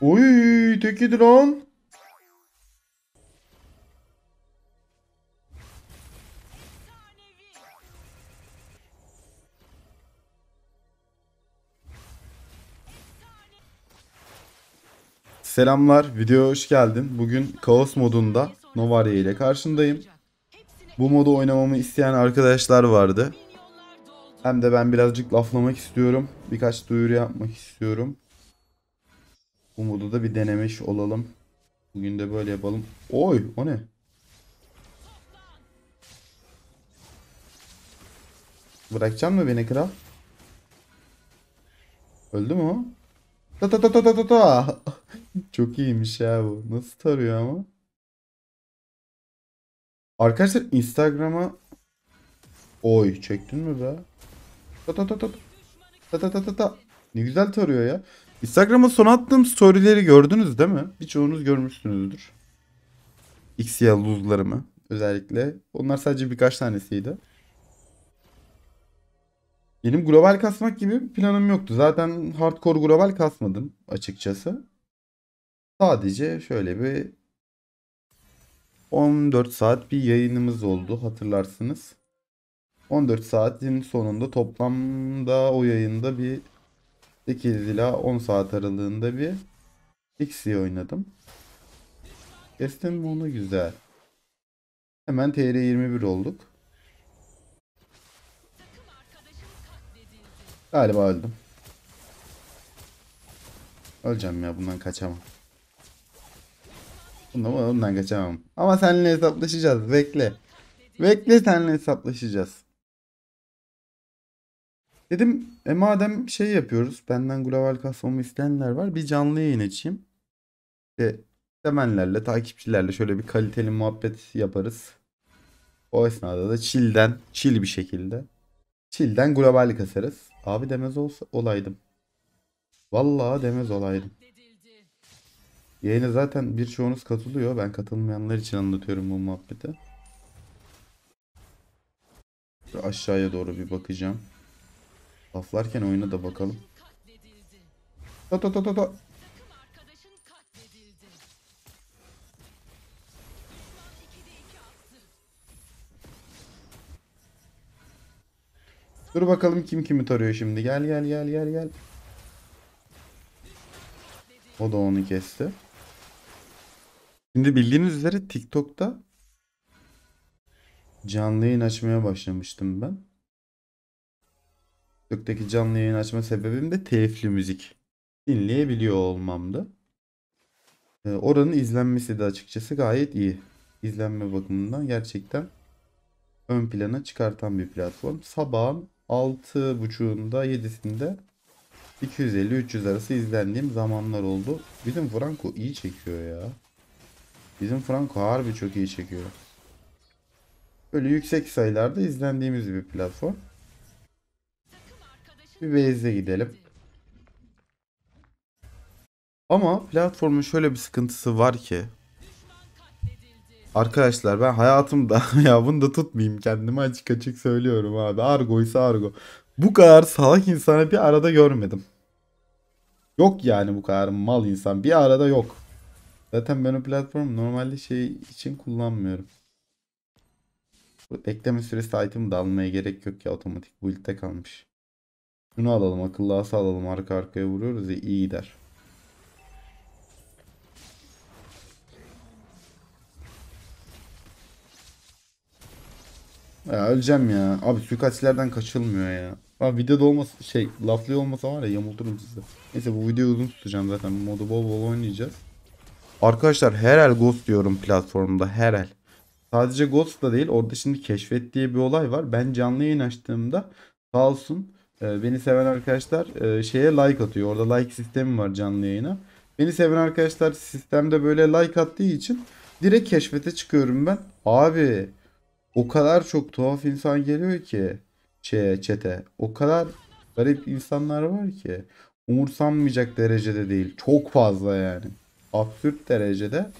Oy tek lan. Selamlar, videoya hoş geldin. Bugün Kaos modunda Novaria ile karşındayım. Bu modu oynamamı isteyen arkadaşlar vardı. Hem de ben birazcık laflamak istiyorum. Birkaç duyuru yapmak istiyorum. Bu modu da bir denemiş olalım. Bugün de böyle yapalım. Oy o ne? Bırakacak mı beni kral? Öldü mü o? Ta ta ta ta ta ta ta. Çok iyiymiş ya bu. Nasıl tarıyor ama? Arkadaşlar Instagram'a Oy çektin mi be? Ta ta ta ta ta ta ta ta ta. Ne güzel tarıyor ya. Instagram'a son attığım storyleri gördünüz değil mi? Birçoğunuz görmüşsünüzdür. XYL luzlarımı özellikle. Onlar sadece birkaç tanesiydi. Benim global kasmak gibi planım yoktu. Zaten hardcore global kasmadım açıkçası. Sadece şöyle bir 14 saat bir yayınımız oldu hatırlarsınız. 14 saatin sonunda toplamda o yayında bir 8 ila 10 saat aralığında bir X'i oynadım. Kestim onu güzel. Hemen TR21 olduk. Galiba öldüm. Öleceğim ya bundan kaçamam. Bundan, bundan kaçamam. Ama seninle hesaplaşacağız. Bekle. Bekle seninle hesaplaşacağız. Dedim e madem şey yapıyoruz. Benden global kasmamı isteyenler var. Bir canlı yayın açayım. İşte temenlerle, takipçilerle şöyle bir kaliteli muhabbet yaparız. O esnada da chill'den, chill bir şekilde. Chill'den global kasarız. Abi demez olsa olaydım. Vallahi demez olaydım. Yayına zaten birçoğunuz katılıyor. Ben katılmayanlar için anlatıyorum bu muhabbeti. Şu aşağıya doğru bir bakacağım. Laflarken oyuna da bakalım. Ta ta ta ta ta. Dur bakalım kim kimi tarıyor şimdi. Gel gel gel gel gel. O da onu kesti. Şimdi bildiğiniz üzere TikTok'ta canlı yayın açmaya başlamıştım ben. TikTok'taki canlı yayın açma sebebim de telifli müzik dinleyebiliyor olmamdı. Ee, oranın izlenmesi de açıkçası gayet iyi. İzlenme bakımından gerçekten ön plana çıkartan bir platform. Sabahın 6.30'unda 7'sinde 250-300 arası izlendiğim zamanlar oldu. Bizim Franco iyi çekiyor ya. Bizim Franco harbi çok iyi çekiyor. Böyle yüksek sayılarda izlendiğimiz bir platform. Bir base'e gidelim. Ama platformun şöyle bir sıkıntısı var ki. Arkadaşlar ben hayatımda ya bunu da tutmayayım kendime açık açık söylüyorum abi. Argo ise argo. Bu kadar salak insanı bir arada görmedim. Yok yani bu kadar mal insan bir arada yok. Zaten ben o platformu normalde şey için kullanmıyorum. Bekleme süresi item da almaya gerek yok ya otomatik build'de kalmış. Şunu alalım akıllı asa alalım arka arkaya vuruyoruz ya iyi gider. Ya öleceğim ya. Abi suikastçilerden kaçılmıyor ya. Abi videoda olmasa şey laflı olmasa var ya yamulturum sizi. Neyse bu videoyu uzun tutacağım zaten. Bu modu bol bol oynayacağız. Arkadaşlar herhal Ghost diyorum platformda herhal. Sadece Ghost da değil orada şimdi keşfet diye bir olay var. Ben canlı yayın açtığımda sağ olsun e, beni seven arkadaşlar e, şeye like atıyor. Orada like sistemi var canlı yayına. Beni seven arkadaşlar sistemde böyle like attığı için direkt keşfete çıkıyorum ben. Abi o kadar çok tuhaf insan geliyor ki şeye, çete. O kadar garip insanlar var ki umursanmayacak derecede değil. Çok fazla yani. Absürt derecede.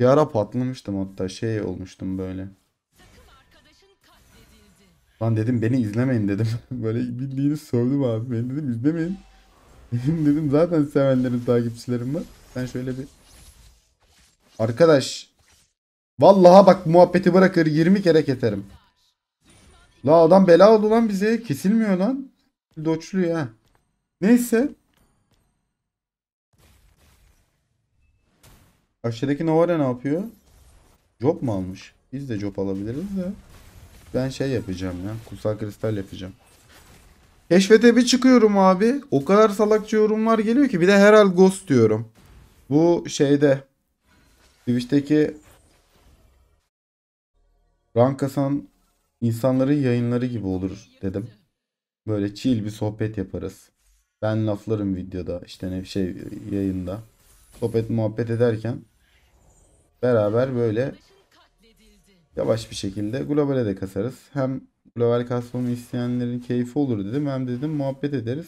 Bir ara patlamıştım hatta şey olmuştum böyle. Lan dedim beni izlemeyin dedim. böyle bildiğiniz sövdüm abi. Beni dedim izlemeyin. Benim dedim zaten sevenlerim takipçilerim var. Ben şöyle bir... Arkadaş. Vallahi bak muhabbeti bırakır 20 kere keserim. La adam bela oldu lan bize. Kesilmiyor lan. Doçluyor ha. Neyse. Aşağıdaki Novara ne yapıyor? Job mu almış? Biz de job alabiliriz de. Ben şey yapacağım ya. Kutsal kristal yapacağım. Keşfete bir çıkıyorum abi. O kadar salakça yorumlar geliyor ki. Bir de herhal ghost diyorum. Bu şeyde. Twitch'teki rank kasan insanların yayınları gibi olur dedim. Böyle chill bir sohbet yaparız. Ben laflarım videoda işte ne şey yayında. Sohbet muhabbet ederken beraber böyle yavaş bir şekilde globale de kasarız. Hem global kasmamı isteyenlerin keyfi olur dedim. Hem dedim muhabbet ederiz.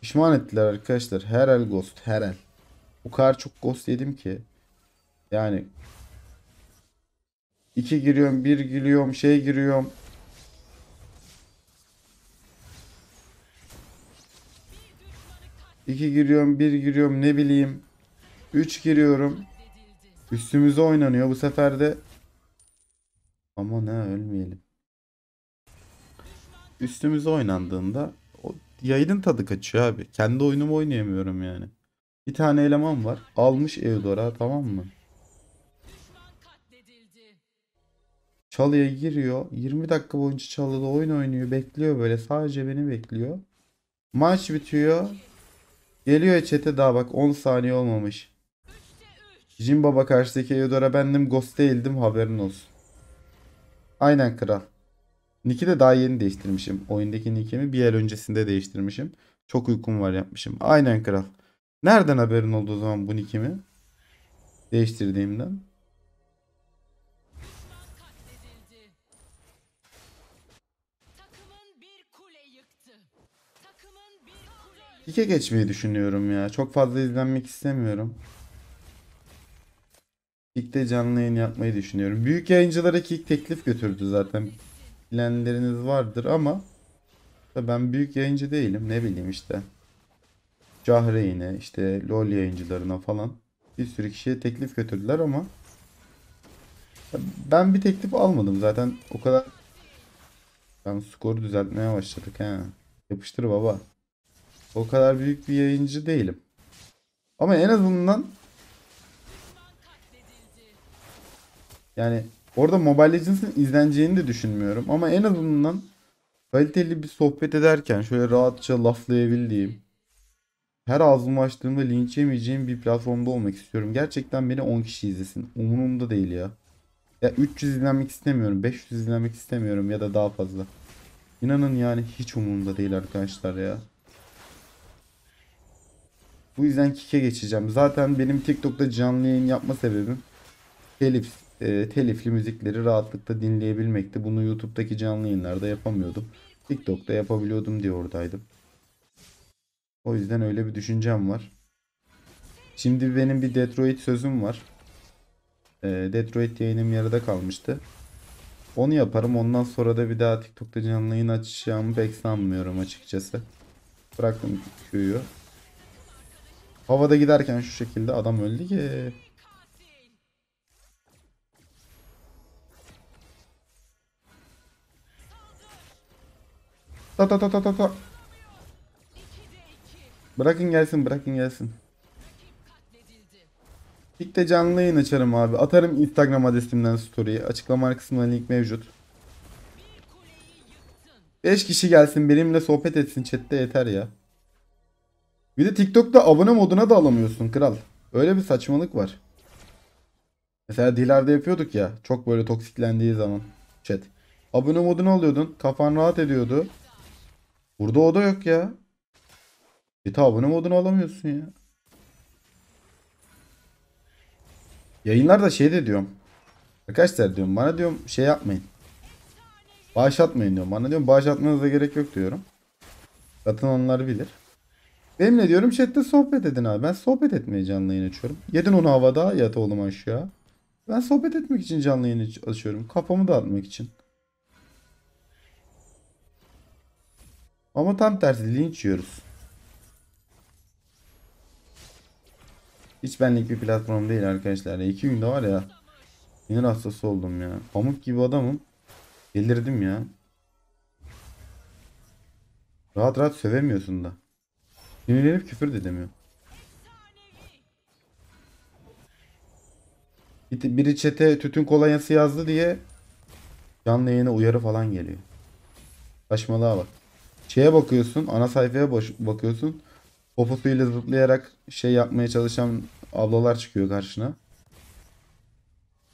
Pişman ettiler arkadaşlar. Her el ghost. Her el. O kadar çok ghost yedim ki. Yani iki giriyorum, bir giriyorum, şey giriyorum. İki giriyorum, bir giriyorum, ne bileyim. Üç giriyorum. Üstümüze oynanıyor. Bu sefer de ama ne ölmeyelim. Üstümüze oynandığında o yayının tadı kaçıyor abi. Kendi oyunumu oynayamıyorum yani. Bir tane eleman var. Almış Eudora tamam mı? Çalıya giriyor. 20 dakika boyunca çalıda oyun oynuyor. Bekliyor böyle. Sadece beni bekliyor. Maç bitiyor. Geliyor chat'e daha bak 10 saniye olmamış. Jim Baba karşıdaki Eudora bendim Ghost değildim haberin olsun. Aynen kral. Nick'i de daha yeni değiştirmişim. Oyundaki nick'imi bir yer öncesinde değiştirmişim. Çok uykum var yapmışım. Aynen kral. Nereden haberin oldu zaman bu nick'imi? Değiştirdiğimden. Kike geçmeyi düşünüyorum ya. Çok fazla izlenmek istemiyorum. Kick'te canlı yayın yapmayı düşünüyorum. Büyük yayıncılara Kick teklif götürdü zaten. Bilenleriniz vardır ama ben büyük yayıncı değilim. Ne bileyim işte. Cahreyn'e işte LoL yayıncılarına falan bir sürü kişiye teklif götürdüler ama ben bir teklif almadım zaten o kadar ben skoru düzeltmeye başladık ha. Yapıştır baba. O kadar büyük bir yayıncı değilim. Ama en azından yani orada Mobile Legends'ın izleneceğini de düşünmüyorum. Ama en azından kaliteli bir sohbet ederken şöyle rahatça laflayabildiğim her ağzımı açtığımda linç yemeyeceğim bir platformda olmak istiyorum. Gerçekten beni 10 kişi izlesin. Umurumda değil ya. Ya 300 izlenmek istemiyorum. 500 izlenmek istemiyorum ya da daha fazla. İnanın yani hiç umurumda değil arkadaşlar ya. Bu yüzden Kik'e geçeceğim. Zaten benim TikTok'ta canlı yayın yapma sebebim telif, e, telifli müzikleri rahatlıkla dinleyebilmekti. Bunu YouTube'daki canlı yayınlarda yapamıyordum. TikTok'ta yapabiliyordum diye oradaydım. O yüzden öyle bir düşüncem var. Şimdi benim bir Detroit sözüm var. E, Detroit yayınım yarıda kalmıştı. Onu yaparım. Ondan sonra da bir daha TikTok'ta canlı yayın açacağımı pek sanmıyorum açıkçası. Bıraktım Q'yu. Havada giderken şu şekilde adam öldü ki. Ta ta ta ta ta ta. 2'de 2. Bırakın gelsin bırakın gelsin. İlk canlı yayın açarım abi. Atarım Instagram adresimden story'i. Açıklama kısmında link mevcut. Bir kuleyi yıktın. 5 kişi gelsin benimle sohbet etsin chatte yeter ya. Bir de TikTok'ta abone moduna da alamıyorsun kral. Öyle bir saçmalık var. Mesela Dilar'da yapıyorduk ya. Çok böyle toksiklendiği zaman chat. Abone modunu alıyordun. Kafan rahat ediyordu. Burada o da yok ya. Bir abone modunu alamıyorsun ya. Yayınlarda şey de diyorum. Arkadaşlar diyorum bana diyorum şey yapmayın. Bağış atmayın diyorum. Bana diyorum bağış atmanıza gerek yok diyorum. Zaten onlar bilir. Benimle diyorum chatte sohbet edin abi. Ben sohbet etmeye canlı yayın açıyorum. Yedin onu havada yat oğlum aşağı. Ben sohbet etmek için canlı yayın aç- açıyorum. Kafamı dağıtmak için. Ama tam tersi linç yiyoruz. Hiç benlik bir platform değil arkadaşlar. Ya. İki günde var ya. Sinir hastası oldum ya. Pamuk gibi adamım. Delirdim ya. Rahat rahat sövemiyorsun da. Sinirlenip küfür de demiyor. Bir- Biri çete tütün kolonyası yazdı diye canlı yayına uyarı falan geliyor. Saçmalığa bak. Şeye bakıyorsun, ana sayfaya boş, bakıyorsun. Poposuyla zıplayarak şey yapmaya çalışan ablalar çıkıyor karşına.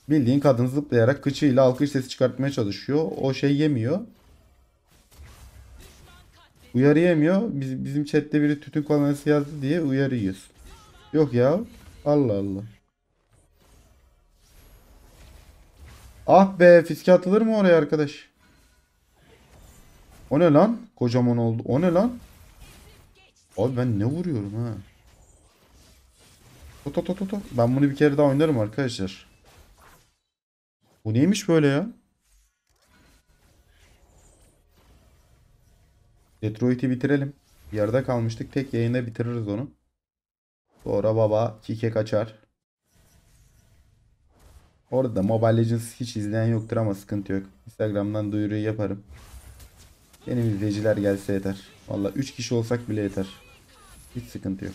Bildiğin kadın zıplayarak kıçıyla alkış sesi çıkartmaya çalışıyor. O şey yemiyor. Uyarı yemiyor. Biz, bizim chatte biri tütün kolonyası yazdı diye uyarı yiyorsun. Yok ya. Allah Allah. Ah be fiske atılır mı oraya arkadaş? O ne lan? Kocaman oldu. O ne lan? Abi ben ne vuruyorum ha? To to to to. Ben bunu bir kere daha oynarım arkadaşlar. Bu neymiş böyle ya? Detroit'i bitirelim. Yarıda kalmıştık. Tek yayında bitiririz onu. Sonra baba kike kaçar. Orada da Mobile Legends hiç izleyen yoktur ama sıkıntı yok. Instagram'dan duyuruyu yaparım. Benim izleyiciler gelse yeter. Valla 3 kişi olsak bile yeter. Hiç sıkıntı yok.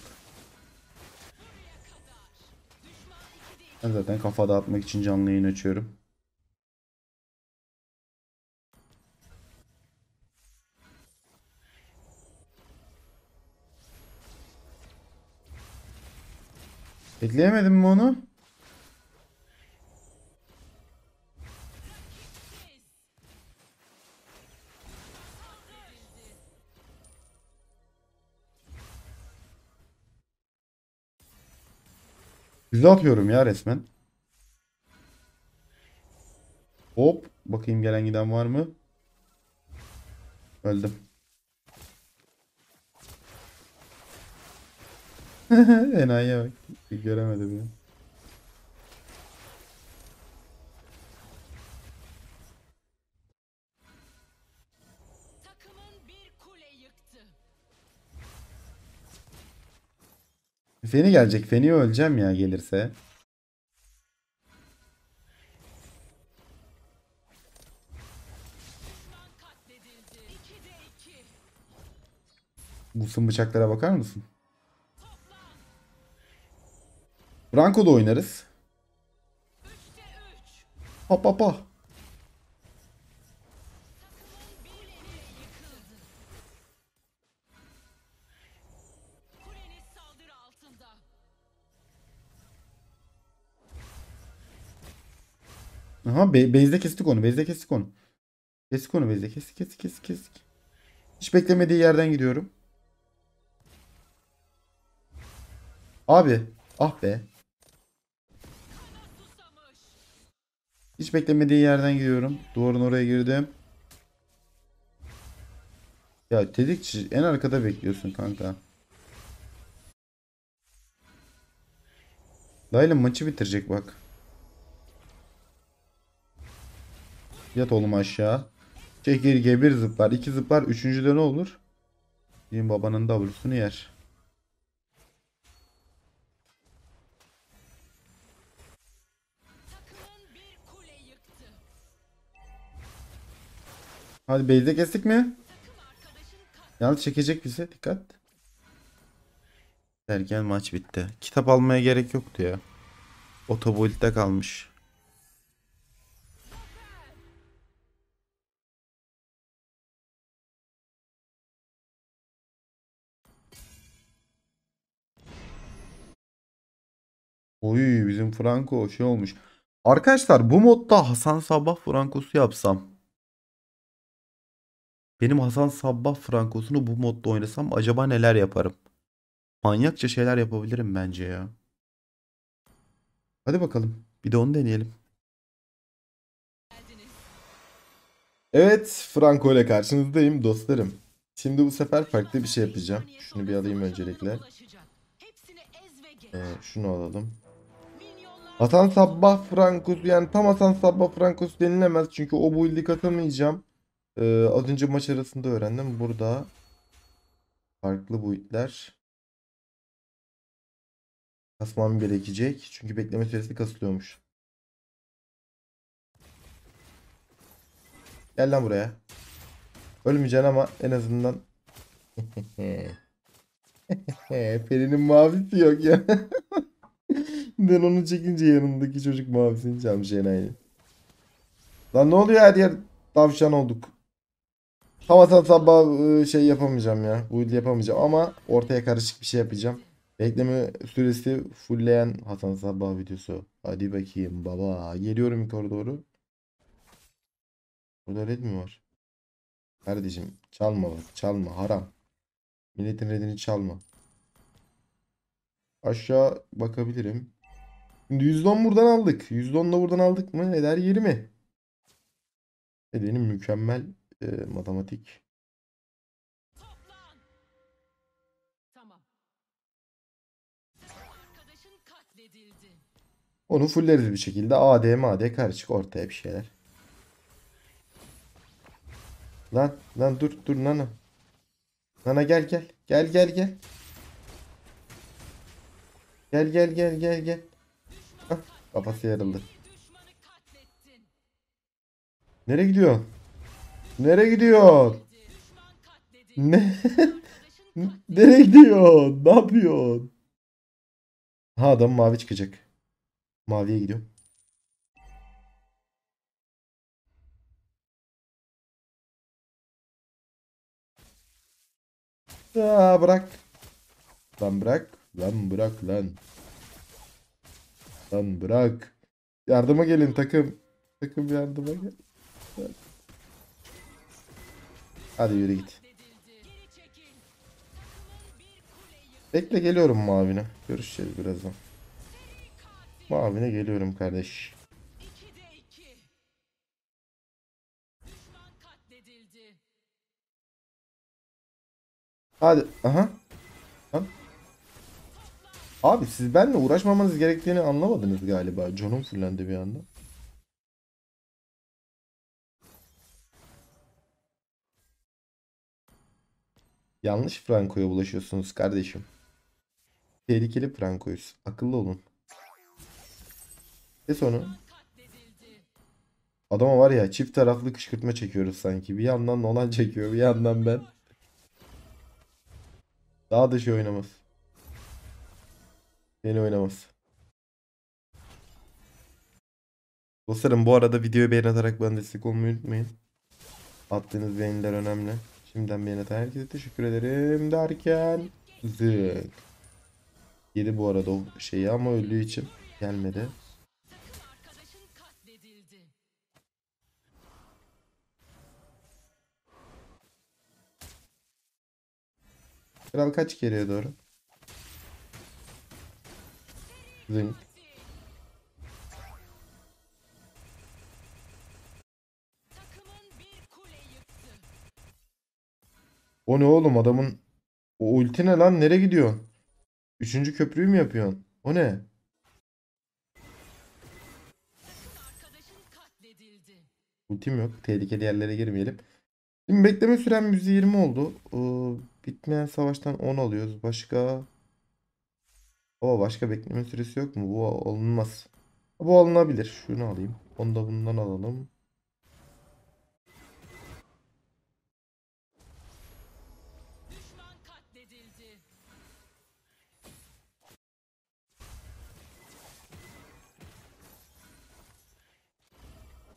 Ben zaten kafa dağıtmak için canlı yayın açıyorum. Bekleyemedim mi onu? Güzel atıyorum ya resmen. Hop. Bakayım gelen giden var mı? Öldüm. Enayiye bak. Göremedim ya. Feni gelecek. Feni öleceğim ya gelirse. Düşman katledildi. 2'de 2. Bulsun bıçaklara bakar mısın? Franco da oynarız. 3'te 3. Hop hop hop. Aha be base'de kestik onu. Base'de kestik onu. Kestik onu base'de. Kestik kestik kestik kestik. Hiç beklemediği yerden gidiyorum. Abi. Ah be. Hiç beklemediği yerden gidiyorum. Duvarın oraya girdim. Ya tetikçi en arkada bekliyorsun kanka. Layla maçı bitirecek bak. Yat oğlum aşağı. Çekirge bir zıplar, iki zıplar, üçüncüde ne olur? Benim babanın W'sunu yer. Hadi base'de kestik mi? Yalnız çekecek bize. Dikkat. Derken maç bitti. Kitap almaya gerek yoktu ya. Otobolit'te kalmış. Oy bizim Franco şey olmuş. Arkadaşlar bu modda Hasan Sabbah Franco'su yapsam. Benim Hasan Sabbah Franco'sunu bu modda oynasam acaba neler yaparım? Manyakça şeyler yapabilirim bence ya. Hadi bakalım. Bir de onu deneyelim. Evet, Franco ile karşınızdayım dostlarım. Şimdi bu sefer farklı bir şey yapacağım. Şunu bir alayım öncelikle. Ee, şunu alalım. Hasan Sabbah Franco'su yani tam Hasan Sabbah Franco'su denilemez. Çünkü o build'i katamayacağım. Ee, az önce maç arasında öğrendim. Burada farklı build'ler Kasmam gerekecek. Çünkü bekleme süresi kasılıyormuş. Gel lan buraya. Ölmeyeceksin ama en azından. Peri'nin mavisi yok ya. ben onu çekince yanındaki çocuk mavisini çalmış enayi. Lan ne oluyor her yer tavşan olduk. Havasan sabah ıı, şey yapamayacağım ya. Build yapamayacağım ama ortaya karışık bir şey yapacağım. Bekleme süresi fullleyen Hasan Sabah videosu. Hadi bakayım baba. Geliyorum yukarı doğru. Burada red mi var? Kardeşim çalma bak. Çalma haram. Milletin redini çalma. Aşağı bakabilirim. Şimdi %10 buradan aldık. %10 da buradan aldık mı? Eder 20. E benim mükemmel e, matematik. Onu fulleriz bir şekilde. AD MAD karışık ortaya bir şeyler. Lan lan dur dur Nana. Nana gel gel. Gel gel gel. Gel gel gel gel gel. Hah, kafası yarıldı. Nereye gidiyor? Nereye gidiyor? Ne? Nereye gidiyor? Ne yapıyor? Ha adam mavi çıkacak. Maviye gidiyorum. Aa, bırak. Lan bırak. Lan bırak lan. Lan bırak. Yardıma gelin takım. Takım yardıma gel. Hadi yürü git. Bekle geliyorum mavine. Görüşeceğiz birazdan. Mavine geliyorum kardeş. 2'de 2. Düşman katledildi. Hadi. Aha. Lan. Abi siz benimle uğraşmamanız gerektiğini anlamadınız galiba. Canım fullendi bir anda. Yanlış Franco'ya bulaşıyorsunuz kardeşim. Tehlikeli Franco'yuz. Akıllı olun. Ve sonu. Adama var ya çift taraflı kışkırtma çekiyoruz sanki. Bir yandan Nolan çekiyor, bir yandan ben. Daha da şey oynamaz. Beni oynamaz. Dostlarım bu arada videoyu beğen atarak bana destek olmayı unutmayın. Attığınız beğeniler önemli. Şimdiden beğen atan herkese teşekkür ederim derken zık. Yedi bu arada o şeyi ama öldüğü için gelmedi. Kral kaç geriye doğru? Yıktı. O ne oğlum adamın o ulti ne lan nereye gidiyorsun? Üçüncü köprüyü mü yapıyorsun? O ne? Ultim yok. Tehlikeli yerlere girmeyelim. Şimdi bekleme süren %20 oldu. Ee, bitmeyen savaştan 10 alıyoruz. Başka o başka bekleme süresi yok mu? Bu alınmaz. Bu alınabilir. Şunu alayım. Onu da bundan alalım.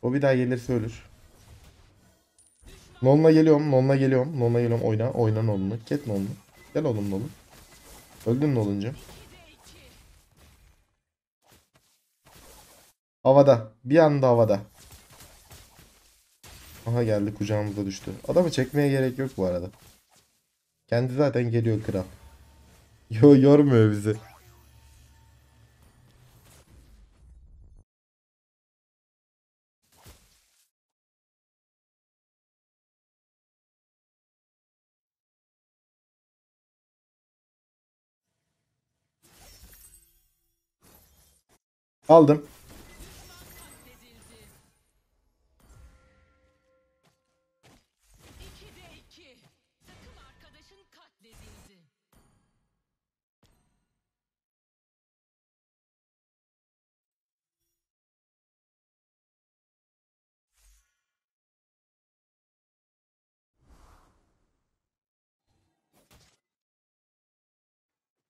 O bir daha gelirse ölür. Nolna geliyorum. Nolna geliyorum. Nolna geliyorum. Oyna. Oyna Nolna. Ket Nolna. Gel oğlum Nolna. Öldün Nolunca. 2'de Havada. Bir anda havada. Aha geldi kucağımıza düştü. Adamı çekmeye gerek yok bu arada. Kendi zaten geliyor kral. Yo yormuyor bizi. Aldım.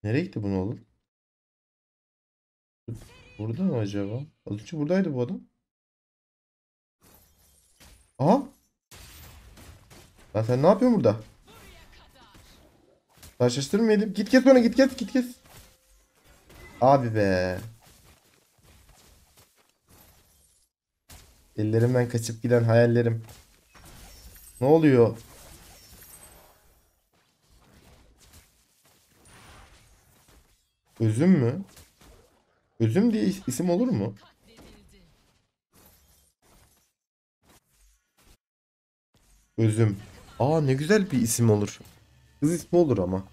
Nereye gitti bunu oğlum? Burada mı acaba? Az önce buradaydı bu adam. Aha. Lan sen ne yapıyorsun burada? Karşılaştırmayalım. Git kes onu git kes git kes. Abi be. Ellerimden kaçıp giden hayallerim. Ne oluyor? Özüm mü? Özüm diye is- isim olur mu? Özüm. Aa ne güzel bir isim olur. Kız ismi olur ama.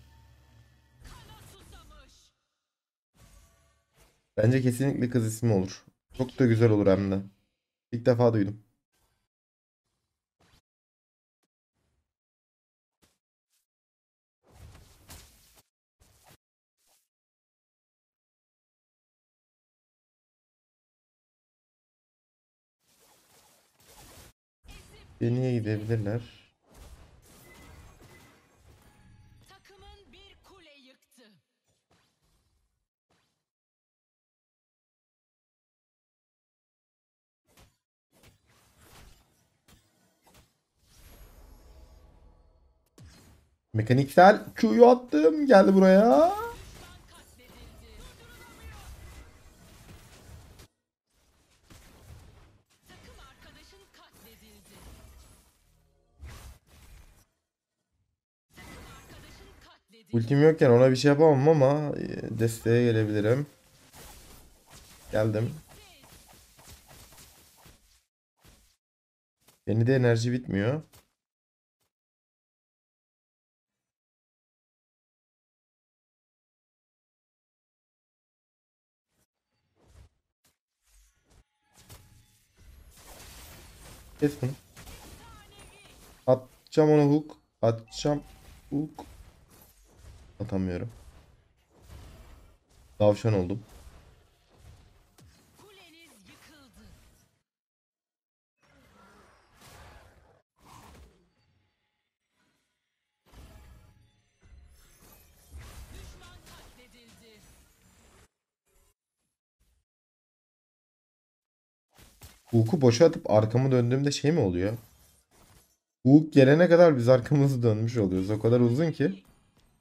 Bence kesinlikle kız ismi olur. Çok da güzel olur hem de. İlk defa duydum. Beniye gidebilirler. Takımın bir kule yıktı. Mekaniksel Q'yu attım. Geldi buraya. Ultim yokken ona bir şey yapamam ama e, desteğe gelebilirim. Geldim. Beni de enerji bitmiyor. Kes bunu. Atacağım onu hook. Atacağım hook. Atamıyorum. Tavşan oldum. Hook'u boşa atıp arkamı döndüğümde şey mi oluyor? Hook gelene kadar biz arkamızı dönmüş oluyoruz. O kadar uzun ki.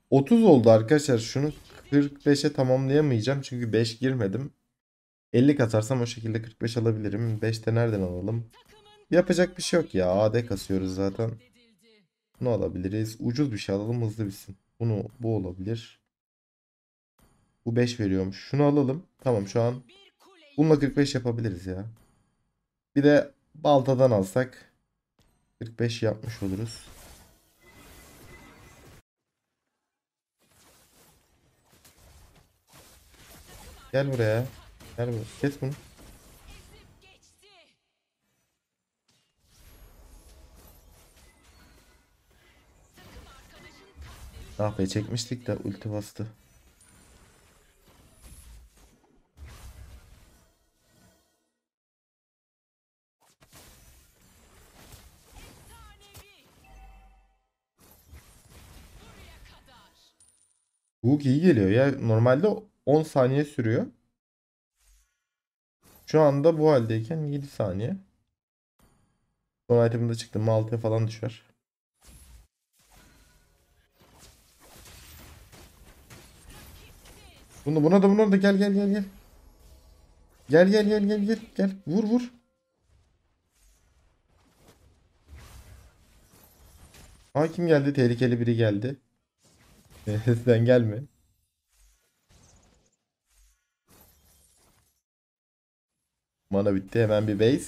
30 oldu arkadaşlar. Şunu 45'e tamamlayamayacağım. Çünkü 5 girmedim. 50 katarsam o şekilde 45 alabilirim. 5 de nereden alalım? Yapacak bir şey yok ya. AD kasıyoruz zaten. Bunu alabiliriz. Ucuz bir şey alalım hızlı bitsin. Bunu bu olabilir. Bu 5 veriyormuş. Şunu alalım. Tamam şu an Bununla 45 yapabiliriz ya. Bir de baltadan alsak 45 yapmış oluruz. Gel buraya. Gel buraya. Kes bunu. Ah be çekmiştik de ulti bastı. Hook iyi geliyor ya. Normalde 10 saniye sürüyor. Şu anda bu haldeyken 7 saniye. Son item'da çıktı 6'ya falan düşer. Bunu buna da buna da gel gel gel gel. Gel gel gel gel gel gel. Vur vur. Aa kim geldi? Tehlikeli biri geldi. Sen gelme. Mana bitti. Hemen bir base.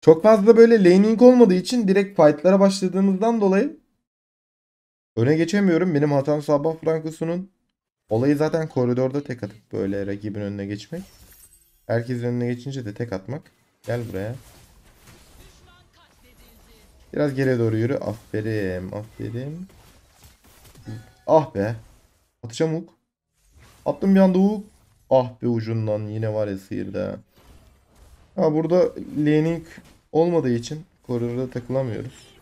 Çok fazla böyle laning olmadığı için direkt fightlara başladığımızdan dolayı öne geçemiyorum. Benim hatam Sabah Franco'sunun olayı zaten koridorda tek atıp böyle rakibin önüne geçmek. Herkesin önüne geçince de tek atmak. Gel buraya. Biraz geriye doğru yürü. Aferin. Aferin. Ah be. Atacağım hook. Attım bir anda hook. Ah be ucundan yine var ya sıyırdı ha. Burada laning olmadığı için koridorda takılamıyoruz.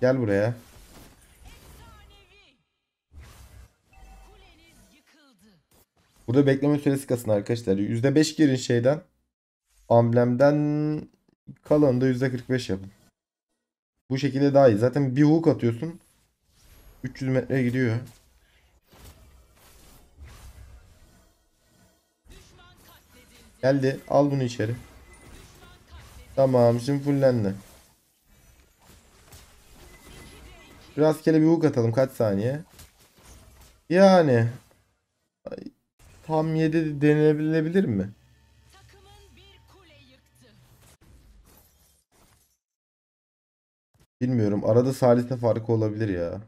Gel buraya. Burada bekleme süresi kasın arkadaşlar. %5 girin şeyden. Amblemden kalanı da %45 yapın. Bu şekilde daha iyi. Zaten bir hook atıyorsun. 300 metreye gidiyor. Geldi. Al bunu içeri. Tamam. Şimdi fullendi. Rastgele bir hook atalım. Kaç saniye? Yani. Tam 7 denilebilir mi? Bilmiyorum. Arada salite farkı olabilir ya.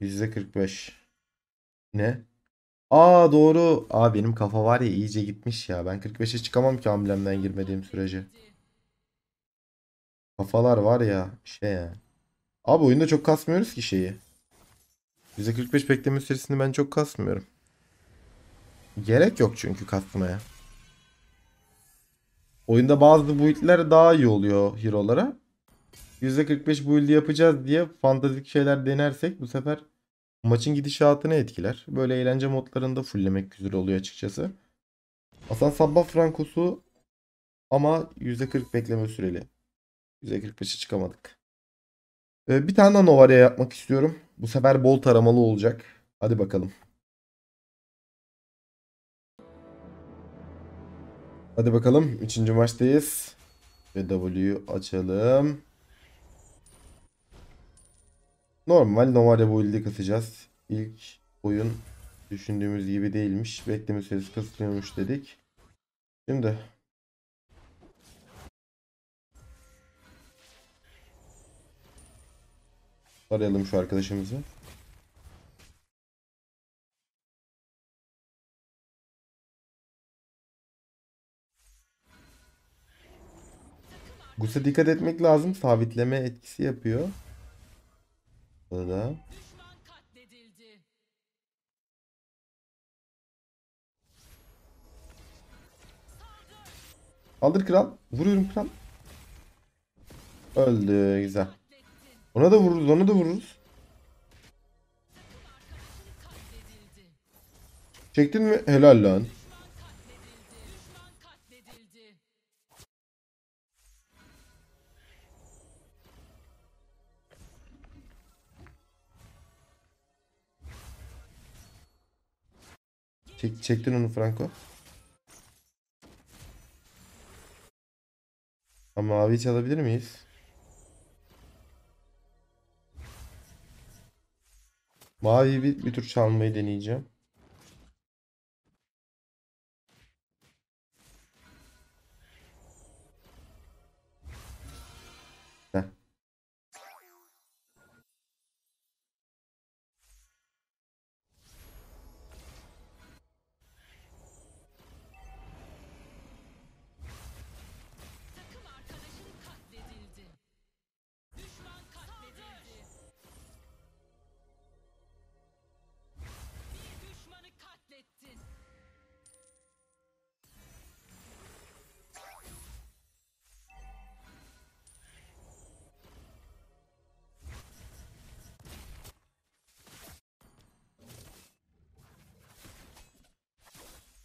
%45. Ne? Aa doğru. Aa benim kafa var ya iyice gitmiş ya. Ben 45'e çıkamam ki amblemden girmediğim sürece. Kafalar var ya şey ya. Abi oyunda çok kasmıyoruz ki şeyi. %45 bekleme süresini ben çok kasmıyorum. Gerek yok çünkü kasmaya. Oyunda bazı build'ler daha iyi oluyor hero'lara. %45 build yapacağız diye fantastik şeyler denersek bu sefer maçın gidişatını etkiler. Böyle eğlence modlarında fulllemek güzel oluyor açıkçası. Hasan Sabbah Frankosu ama %40 bekleme süreli. %45'e çıkamadık. Ee, bir tane daha Novaria yapmak istiyorum. Bu sefer bol taramalı olacak. Hadi bakalım. Hadi bakalım. Üçüncü maçtayız. Ve W'yu açalım. Normal Novaria build'i katacağız. İlk oyun düşündüğümüz gibi değilmiş. Bekleme süresi kısıtlıyormuş dedik. Şimdi arayalım şu arkadaşımızı. Gus'a dikkat etmek lazım. Sabitleme etkisi yapıyor. Burada da. Kaldır kral. Vuruyorum kral. Öldü. Güzel. Ona da vururuz. Onu da vururuz. Çektin mi? Helal lan. Çek, çektin onu Franco. Ama mavi çalabilir miyiz? Mavi bir, bir tur çalmayı deneyeceğim.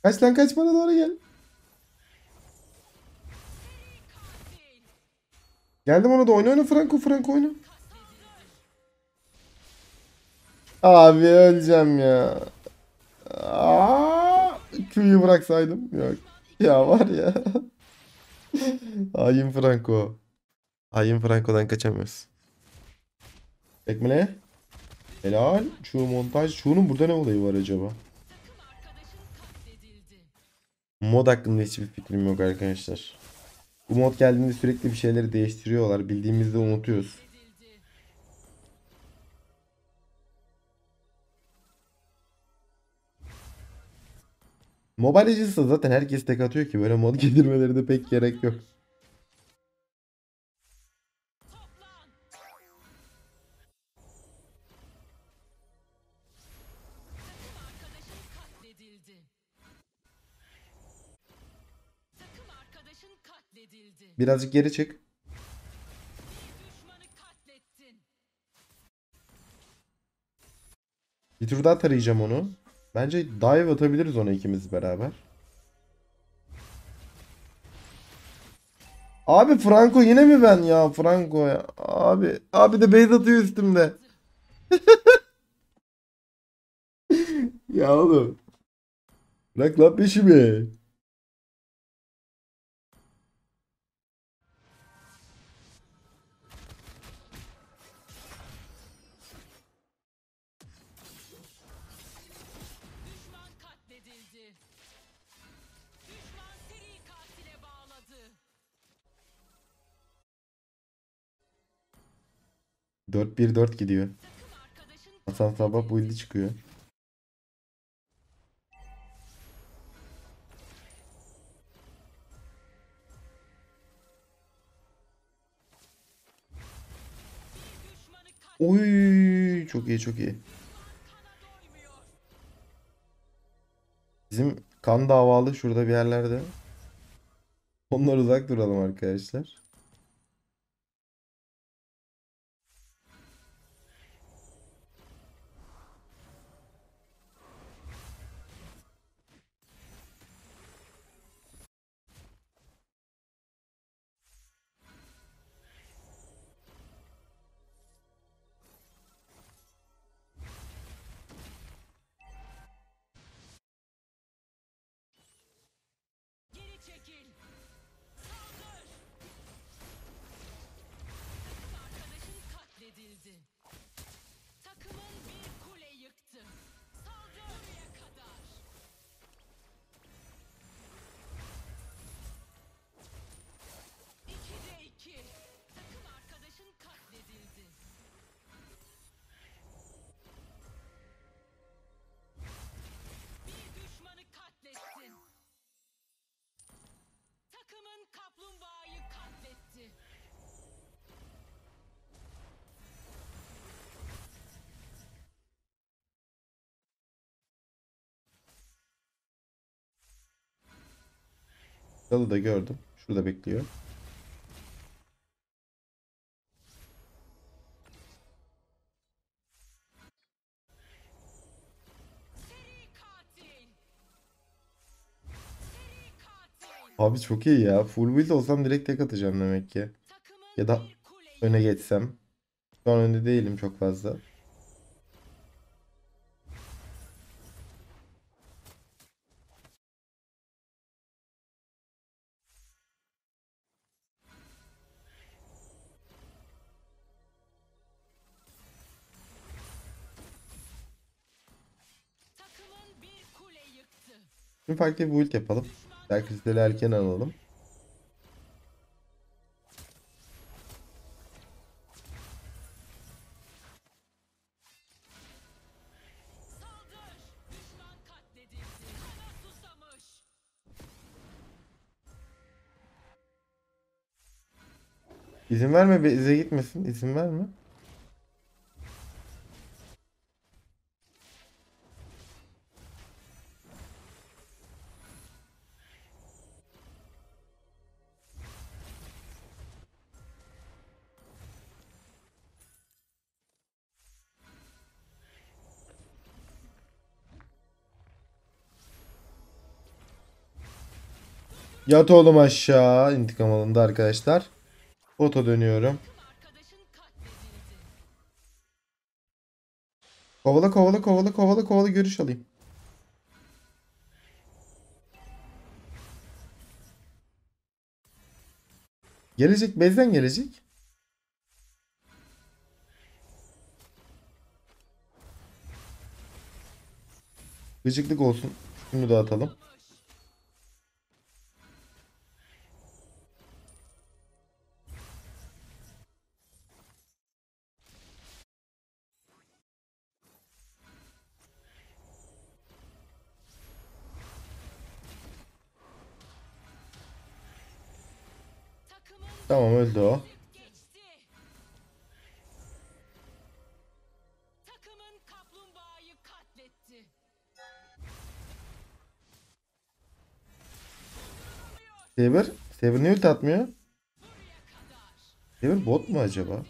Kaç lan kaç bana doğru gel. Geldim ona da oyna oyna Franco Franco oyna. Abi öleceğim ya. Aa, Q'yu bıraksaydım. Yok. Ya var ya. Hain Franco. Hain Franco'dan kaçamıyoruz. Tekmele. Helal. Şu montaj. Şunun burada ne olayı var acaba? Mod hakkında hiçbir fikrim yok arkadaşlar. Bu mod geldiğinde sürekli bir şeyleri değiştiriyorlar. Bildiğimizde unutuyoruz. Mobile Legends'da zaten herkes tek atıyor ki böyle mod getirmelerine pek gerek yok. Birazcık geri çık. Bir tur daha tarayacağım onu. Bence dive atabiliriz ona ikimiz beraber. Abi Franco yine mi ben ya Franco ya. Abi abi de base atıyor üstümde. ya oğlum. Bırak lan peşimi. 4-1-4 gidiyor. Hasan Sabah bu ildi çıkıyor. Oy çok iyi çok iyi. Bizim kan davalı şurada bir yerlerde. Onlar uzak duralım arkadaşlar. Dalı da gördüm. Şurada bekliyor. Abi çok iyi ya. Full build olsam direkt tek atacağım demek ki. Ya da Öne geçsem. Şu an önde değilim çok fazla. Şimdi farklı bir build yapalım. Belki kristali erken alalım. İzin verme bize gitmesin. İzin verme. Yat oğlum aşağı. İntikam alındı arkadaşlar. Foto dönüyorum. Kovala kovala kovala kovala kovala görüş alayım. Gelecek bezden gelecek. Gıcıklık olsun. Şunu da atalım. Tamam öldü o. geçti. Takımın kaplumbağayı katletti. Saber. Saber niye ulti atmıyor? Saber bot mu acaba?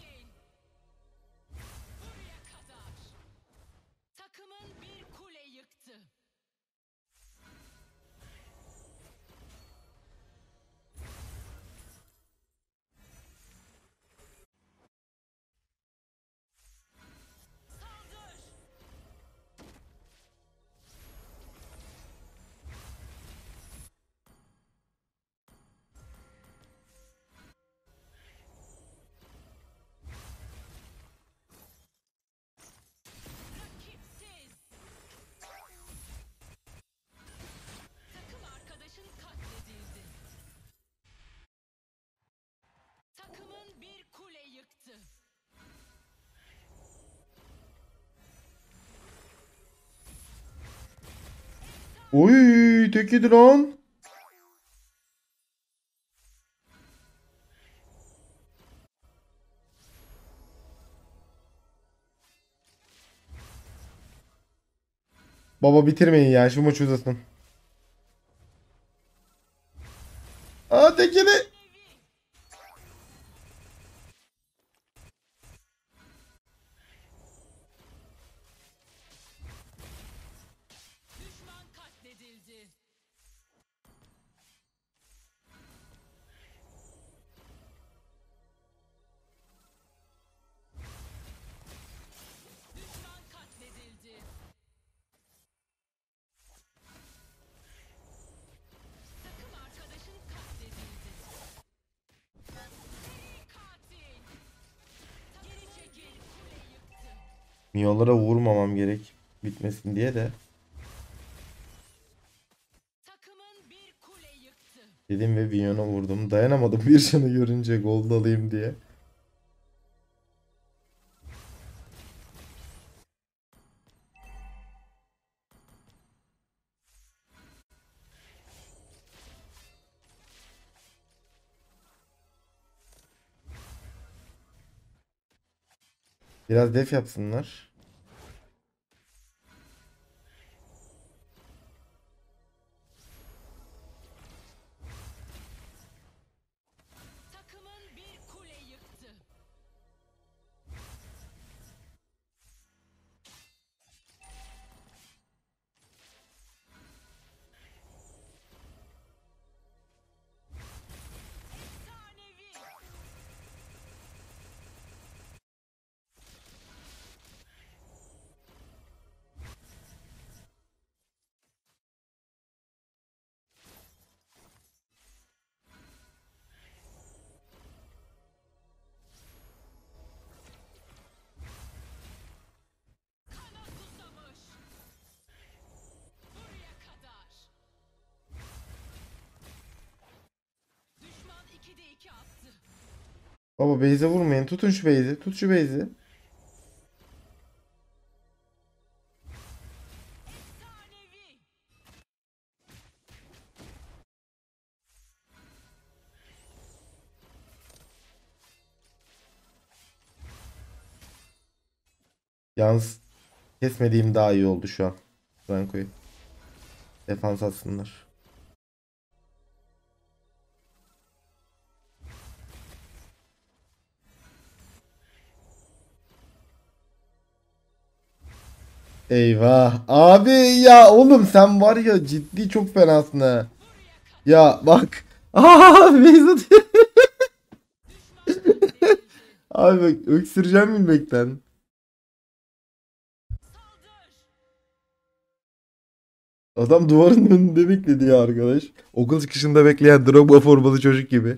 Oy tek yedi lan. Baba bitirmeyin ya şu maç uzasın. Aa tek Miyolara vurmamam gerek bitmesin diye de. Dedim ve Vinyon'a vurdum. Dayanamadım bir şanı görünce gol da alayım diye. Biraz def yapsınlar. Baba Beyze vurmayın. Tutun şu Beyzi. Tut şu Beyzi. Yalnız kesmediğim daha iyi oldu şu an. Franco'yu. Defans atsınlar. Eyvah. Abi ya oğlum sen var ya ciddi çok fenasın ha. Ya bak. Aa Beyzat. Abi bak öksüreceğim bilmekten. Adam duvarın önünde bekledi ya arkadaş. Okul çıkışında bekleyen Drogba formalı çocuk gibi.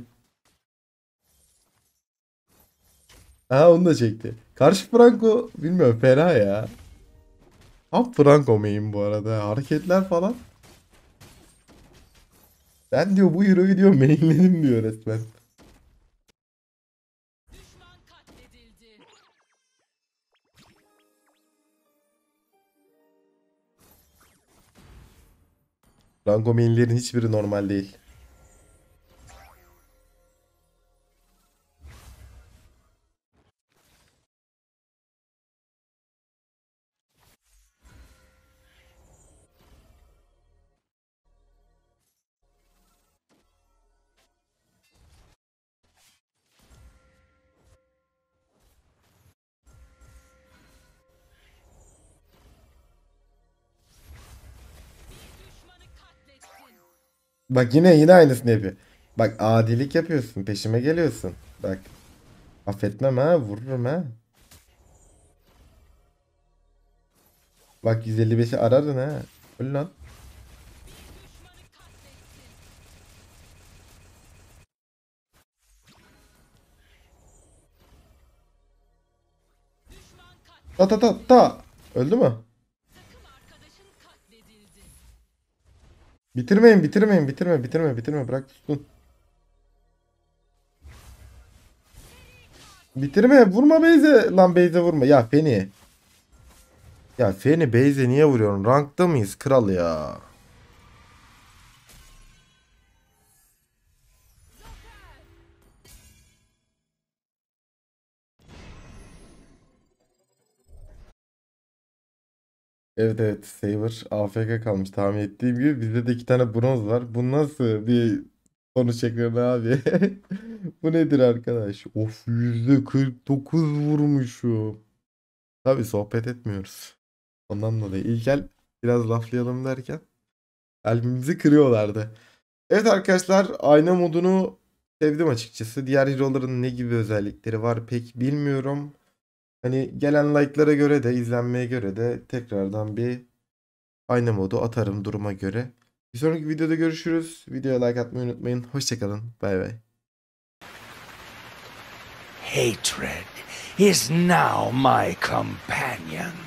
Ha onu da çekti. Karşı Franco bilmiyorum fena ya. Tam Franco main bu arada. Hareketler falan. Ben diyor bu hero'yu diyor mainledim diyor resmen. Franco mainlerin hiçbiri normal değil. Bak yine yine aynısını yapıyor. Bak adilik yapıyorsun. Peşime geliyorsun. Bak. Affetmem ha. Vururum ha. Bak 155'i arardın ha. Öl lan. Ta ta ta ta. Öldü mü? Bitirmeyin bitirmeyin bitirme bitirme bitirme bırak tutsun. Bitirme vurma Beyze. Lan Beyze vurma. Ya Feni. Ya Feni Beyze niye vuruyorsun? Rankta mıyız kral ya? Evet evet Saber AFK kalmış tahmin ettiğim gibi bizde de iki tane bronz var. Bu nasıl bir sonuç ekranı abi? Bu nedir arkadaş? Of %49 vurmuşum. Tabii sohbet etmiyoruz. Ondan dolayı ilk el biraz laflayalım derken kalbimizi kırıyorlardı. Evet arkadaşlar ayna modunu sevdim açıkçası. Diğer hero'ların ne gibi özellikleri var pek bilmiyorum. Hani gelen like'lara göre de izlenmeye göre de tekrardan bir ayna modu atarım duruma göre. Bir sonraki videoda görüşürüz. Videoya like atmayı unutmayın. Hoşçakalın. Bay bay. Hatred is now my companion.